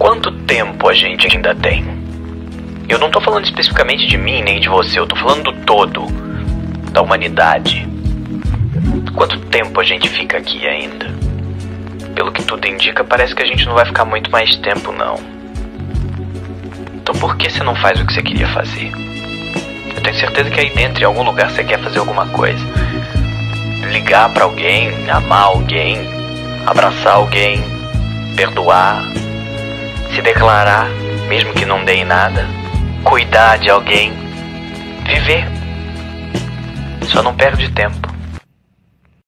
Quanto tempo a gente ainda tem? Eu não tô falando especificamente de mim nem de você, eu tô falando do todo, da humanidade. Quanto tempo a gente fica aqui ainda? Pelo que tudo indica, parece que a gente não vai ficar muito mais tempo, não. Então por que você não faz o que você queria fazer? Eu tenho certeza que aí dentro, em algum lugar, você quer fazer alguma coisa. Ligar para alguém, amar alguém, abraçar alguém, perdoar, se declarar, mesmo que não dê em nada, cuidar de alguém, viver. Só não perde tempo.